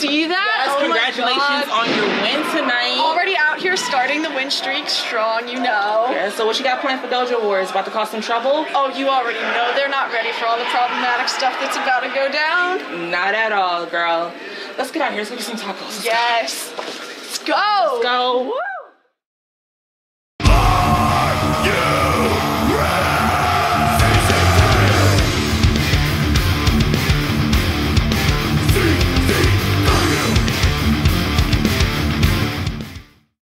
see that? Yes, oh congratulations on your win tonight. Already out here starting the win streak strong, you know. Yeah, so what you got planned for Dojo Wars? About to cause some trouble? Oh, you already know they're not ready for all the problematic stuff that's about to go down. Not at all, girl. Let's get out here. Let's get some tacos. Yes. Let's go. Let's go. Woo.